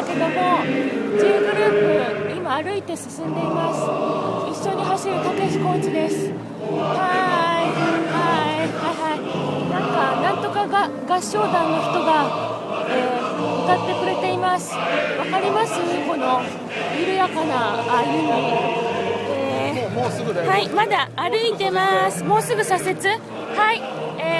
だけども J グループ今歩いて進んでいます。一緒に走るたけしコーチです。はいはいはいはいなんかなんとかが合唱団の人が、えー、歌ってくれています。わかります？この緩やかな歩み。はい、まだ歩いてます。もうすぐ左折？はい、えー